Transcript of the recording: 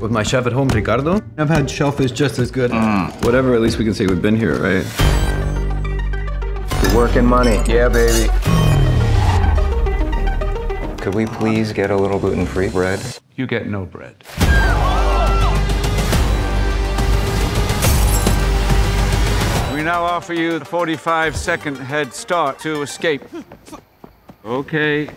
With my chef at home, Ricardo, I've had shellfish just as good. Mm. Whatever, at least we can say we've been here, right? Working money. Yeah, baby. Could we please get a little gluten-free bread? You get no bread. We now offer you the 45 second head start to escape. Okay.